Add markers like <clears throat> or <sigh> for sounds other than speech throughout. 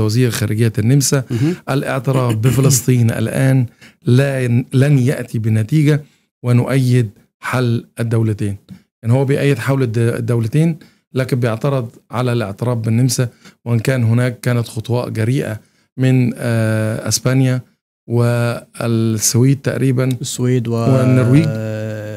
وزير خارجية النمسا. الاعتراف بفلسطين <laughs> الآن لا لن يأتي بنتيجة ونؤيد حل الدولتين. يعني هو بيأيد حول الدولتين لكن بيعترض على الاعتراف بالنمسا. وإن كان هناك كانت خطوات جريئة من آه، أسبانيا والسويد تقريبا. السويد و... والنرويج.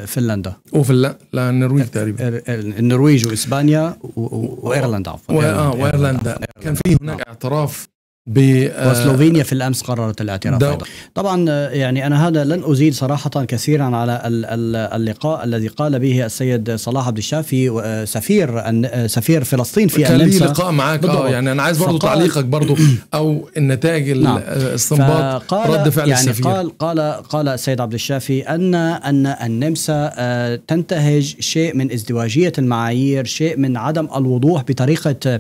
فنلندا. وفنلندا لا النرويج تقريبا. النرويج وإسبانيا وإيرلندا عفوا. آه وإيرلندا. كان في هناك اعتراف آه، وسلوفينيا في الأمس قررت الاعتراف أيضا. طبعا آه، يعني أنا هذا لن ازيد صراحة كثيرا على اللقاء الذي قال به السيد صلاح عبد الشافي آه، سفير سفير فلسطين في كان لي لقاء معك. آه يعني أنا عايز برضه تعليقك برضه <clears throat> أو النتائج نعم. الاستنباط رد فعل يعني السفير. قال قال قال السيد عبد الشافي ان أن النمسا تنتهج شيء من ازدواجية المعايير شيء من عدم الوضوح بطريقة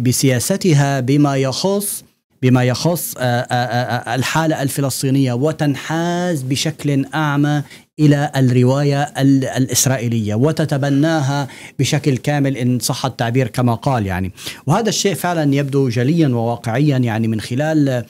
بسياستها بما يخص بما يخص آه، آه، آه، الحالة الفلسطينية وتنحاز بشكل أعمى إلى الرواية الإسرائيلية وتتبناها بشكل كامل إن صح التعبير كما قال يعني. وهذا الشيء فعلا يبدو جليا وواقعيا يعني من خلال آه،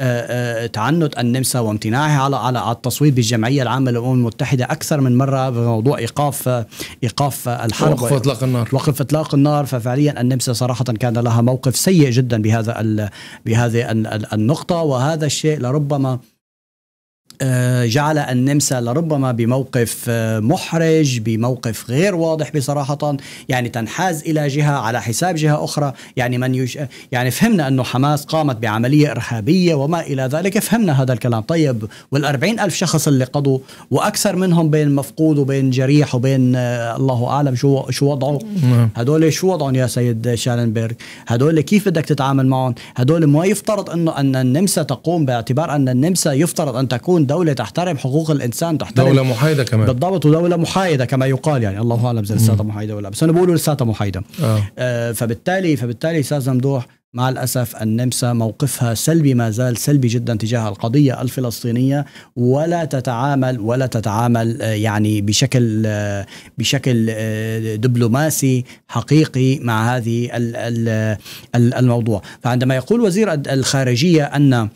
آه، تعنت النمسا وامتناعها على على التصويت بالجمعية العامة للأمم المتحدة أكثر من مرة بموضوع إيقاف إيقاف الحرب. وقف إطلاق النار. وقف إطلاق النار. ففعليا النمسا صراحة كان لها موقف سيء جدا بهذا بهذه النقطة. وهذا الشيء لربما جعل النمسا لربما بموقف آه، محرج بموقف غير واضح بصراحة. يعني تنحاز إلى جهة على حساب جهة أخرى. يعني من يش... يعني فهمنا أنه حماس قامت بعملية إرهابية وما إلى ذلك فهمنا هذا الكلام. طيب والأربعين ألف شخص اللي قضوا وأكثر منهم بين مفقود وبين جريح وبين آه، الله أعلم شو شو وضعه نعم. هدول شو وضعهم يا سيد شالنبرغ؟ هدول كيف بدك تتعامل معهم؟ هدول ما يفترض أنه أن النمسا تقوم باعتبار أن النمسا يفترض أن تكون دولة تحترم حقوق الإنسان تحترم دولة محايدة كمان. بالضبط ودولة محايدة كما يقال يعني. الله أعلم إذا لساتها محايدة ولا بس أنا بقول لساتها محايدة. آه. آه فبالتالي فبالتالي أستاذ ممدوح مع الأسف النمسا موقفها سلبي ما زال سلبي جدا تجاه القضية الفلسطينية ولا تتعامل ولا تتعامل آه، يعني بشكل آه، بشكل آه، دبلوماسي حقيقي مع هذه الموضوع. فعندما يقول وزير الخارجية أن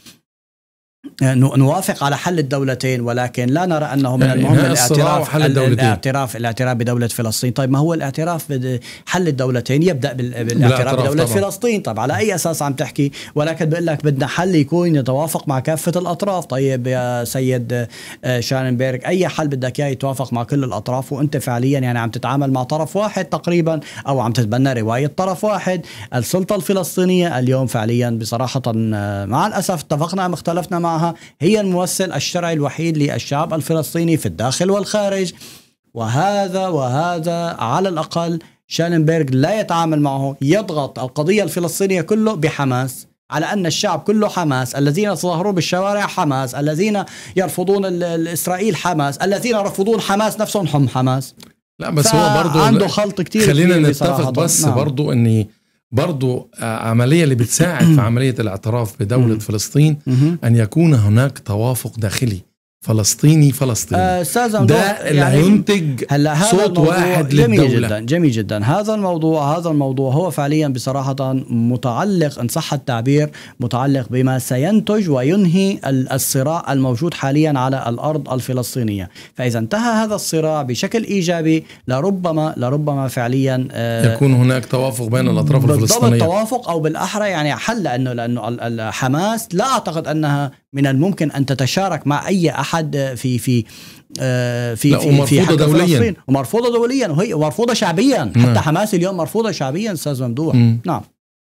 نوافق على حل الدولتين ولكن لا نرى أنه من يعني المهم الاعتراف حل الدولتين. الاعتراف الاعتراف بدولة فلسطين. طيب ما هو الاعتراف بحل الدولتين؟ يبدأ بالاعتراف بدولة طبعا. فلسطين. طيب على أي أساس عم تحكي؟ ولكن بقول لك بدنا حل يكون يتوافق مع كافة الأطراف. طيب يا سيد آه، شاننبرغ أي حل بدك إياه يتوافق مع كل الأطراف؟ وأنت فعليا يعني عم تتعامل مع طرف واحد تقريبا أو عم تتبنى رواية طرف واحد. السلطة الفلسطينية اليوم فعليا بصراحة آه، مع الأسف اتفقنا أم اختلفنا معها هي الممثل الشرعي الوحيد للشعب الفلسطيني في الداخل والخارج. وهذا وهذا على الأقل شالنبرغ لا يتعامل معه يضغط القضية الفلسطينية كله بحماس على أن الشعب كله حماس الذين تظاهرون بالشوارع حماس الذين يرفضون الإسرائيل حماس الذين يرفضون حماس نفسهم هم حماس. لا بس هو برضه عنده خلط كتير خلينا نتفق بس نعم. برضه إني برضو عملية اللي بتساعد في <clears throat> عملية الاعتراف بدولة فلسطين أن يكون هناك توافق داخلي. فلسطيني فلسطيني. آه، أستاذ ده اللي يعني هينتج هلا هذا صوت واحد جميل للدولة. جدا جميل جدا. هذا الموضوع هذا الموضوع هو فعليا بصراحة متعلق إن صح التعبير متعلق بما سينتج وينهي الصراع الموجود حاليا على الأرض الفلسطينية. فإذا انتهى هذا الصراع بشكل إيجابي لربما لربما فعليا آه، يكون هناك توافق بين الأطراف الفلسطينية. بالضبط توافق أو بالأحرى يعني حل لأنه لأنه حماس لا أعتقد أنها من الممكن أن تتشارك مع أي أحد في في آه، في في في حق دوليا. فلسطين. ومرفوضة دوليا. وهي مرفوضه شعبيا. حتى. حماس اليوم مرفوضة شعبيا أستاذ ممدوح. نعم.